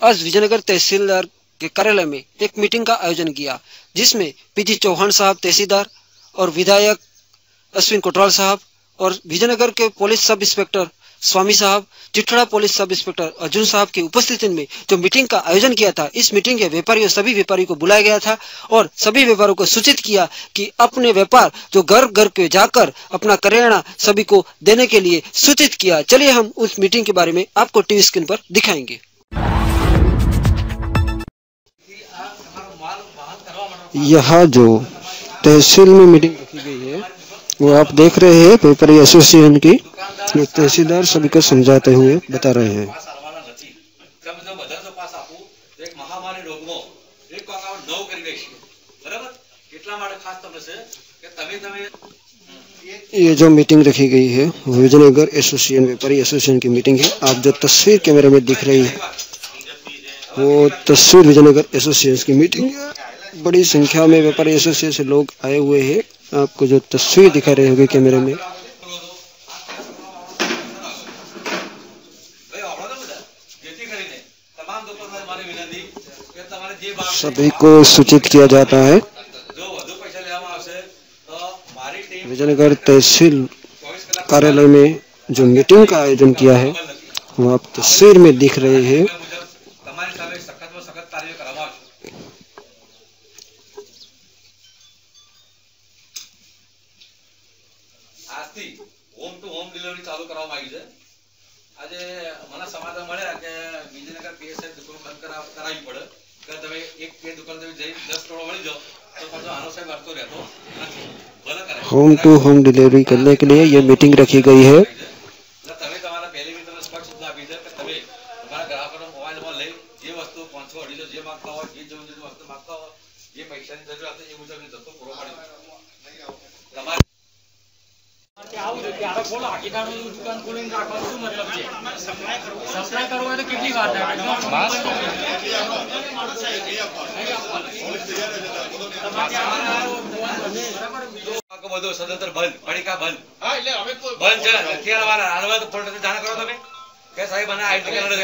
आज विजयनगर तहसीलदार के कार्यालय में एक मीटिंग का आयोजन किया, जिसमें पीजी चौहान साहब तहसीलदार और विधायक अश्विन कोटवाल साहब और विजयनगर के पुलिस सब इंस्पेक्टर स्वामी साहब चिठड़ा पुलिस सब इंस्पेक्टर अर्जुन साहब की उपस्थिति में जो मीटिंग का आयोजन किया था, इस मीटिंग के व्यापारियों, सभी व्यापारियों को बुलाया गया था और सभी व्यापारियों को सूचित किया कि अपने व्यापार जो घर घर के जाकर अपना करियाना सभी को देने के लिए सूचित किया। चलिए हम उस मीटिंग के बारे में आपको टीवी स्क्रीन पर दिखाएँगे। यहाँ जो तहसील में मीटिंग रखी गई है, वो आप देख रहे हैं पेपर एसोसिएशन की, जो तहसीलदार सभी को समझाते हुए बता रहे हैं। ये जो मीटिंग रखी गई है, विजयनगर एसोसिएशन व्यापारी एसोसिएशन की मीटिंग है, आप जो तस्वीर कैमरे में दिख रही है, वो तस्वीर विजयनगर एसोसिएशन की मीटिंग है। बड़ी संख्या में व्यापारी एसोसिएशन से लोग आए हुए हैं। आपको जो तस्वीर दिखा रहे होगी कैमरे में। सभी को सूचित किया जाता है। विजयनगर तहसील कार्यालय में जो मीटिंग का आयोजन किया है, वो आप तस्वीर में दिख रहे हैं। આજે મને સમાચાર મળ્યા કે વિજયનગર પીએસઆઈ દુકાન બંધ કરા- કરાવવી પડે કે તમે એક બે દુકાન તમે જઈ દસ ટોળો વળી જાઓ તો પાછો આનો સાહેબ અડતો રહેતો નથી ભલે કરે होम टू होम डिलीवरी करने के लिए ये मीटिंग रखी गई है એટલે તમે તમારા પહેલી બી તમને સ્પષ્ટ સૂચના આપી છે કે તમે તમારા ગ્રાહકોનો મોબાઈલમાં લઈ જે વસ્તુ પાંચસો અઢીસો જે માંગતા હોય જે જેવું જેવું વસ્તુ માંગતા હોય જે પૈસાની જરૂર હશે એ મુજબની જથ્થો પૂરો પાડી દેજો. તમારે સપ્લાય કરવો હોય તો કેટલી વાર બધો સદંતર બંધ પડીકા બંધ. બંધ છે. અત્યારે અમારા હાલમાં તો જાણ કરો તમે. કે સાહેબ મને આઈટી કાર્ડ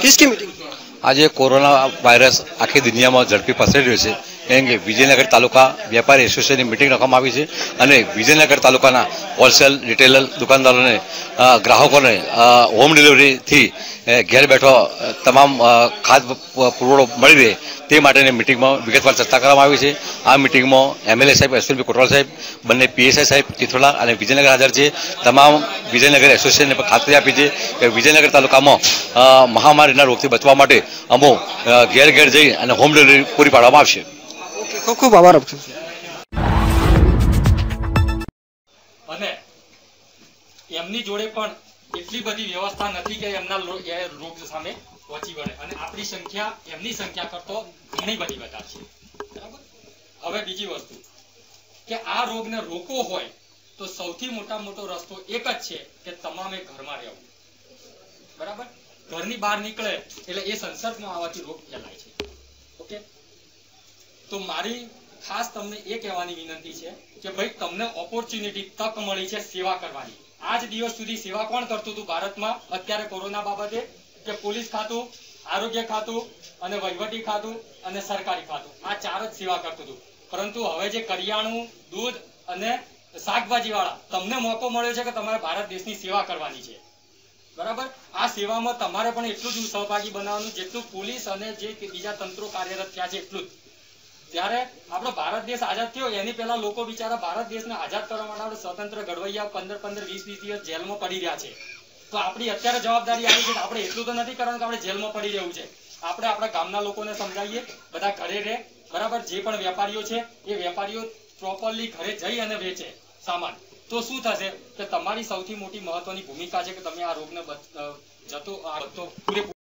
કિસકી મીટિંગ આજે કોરોના વાયરસ આખી દુનિયામાં ઝડપી પસરી રહ્યો છે. કે વિજયનગર તાલુકા વેપારી એસોસિએશનની મિટિંગ રાખવામાં આવી છે અને વિજયનગર તાલુકાના હોલસેલ રિટેલર દુકાનદારોને ગ્રાહકોને હોમ ડિલિવરીથી ઘેર બેઠો તમામ ખાદ પુરવઠો મળી રહે તે માટેની મિટિંગમાં વિગતવાર ચર્ચા કરવામાં આવી છે. આ મિટિંગમાં એમએલએ સાહેબ એસપીપી કોટવાલ સાહેબ બંને પીએસઆઈ સાહેબ તિથોલા અને વિજયનગર હાજર છે. તમામ વિજયનગર એસોસિએશનને પણ ખાતરી આપી છે કે વિજયનગર તાલુકામાં મહામારીના રોગથી બચવા માટે અમો ઘેર ઘેર જઈ અને હોમ ડિલિવરી પૂરી પાડવામાં આવશે. ખૂબ ખૂબ આભાર આપશો એમની જોડે પણ એટલી બધી વ્યવસ્થા નથી કે એમના રોગ સામે પહોંચી વળે. અને આપણી સંખ્યા, એમની સંખ્યા કરતો ઘણી બધી વધારે છે. બરાબર? હવે બીજી વસ્તુ. કે આ રોગને રોકવો હોય તો સૌથી મોટા મોટો રસ્તો એક જ છે કે તમામે ઘરમાં રહેવું. બરાબર? ઘરની બહાર નીકળે એટલે એ સંસર્ગમાં આવવાથી રોગ ફેલાય છે. ઓકે? તો મારી ખાસ તમને એ કહેવાની વિનંતી છે કે ભાઈ તમને ઓપોર્ચ્યુનિટી તક મળી છે સેવા કરવાની. આજ દિવસ સુધી સેવા કોણ કરતું હતું ભારતમાં? અત્યારે કોરોના બાબતે કે પોલીસ ખાતું, આરોગ્ય ખાતું અને વહીવટી ખાતું અને સરકારી ખાતું. આ ચાર જ સેવા કરતું હતું. પરંતુ હવે જે કરિયાણું, દૂધ અને શાકભાજી વાળા તમને મોકો મળ્યો છે કે તમારે ભારત દેશની સેવા કરવાની છે. બરાબર? આ સેવામાં તમારે પણ એટલું જ સહભાગી બનાવવાનું, જેટલું પોલીસ અને જે બીજા તંત્રો કાર્યરત થયા છે એટલું જ. ત્યારે આપણો ભારત દેશ આઝાદ થયો, એની પહેલા લોકો બિચારા ભારત દેશને આઝાદ કરવા માટે આપણે સ્વતંત્ર ઘડવૈયા પંદર પંદર વીસ વીસ દિવસ જેલમાં પડી રહ્યા છે. તો આપણી અત્યારે જવાબદારી આવી છે આપણે એટલું તો નથી કરવાનું કે આપણે જેલમાં પડી રહેવું છે. આપણે આપણા ગામના લોકોને સમજાવીએ, બધા ઘરે રહે. બરાબર? જે પણ વેપારીઓ છે, એ વેપારીઓ પ્રોપરલી ઘરે જઈ અને વેચે સામાન. તો શું થશે કે તમારી સૌથી મોટી મહત્વની ભૂમિકા છે કે તમે આ રોગને જતો, આ બધો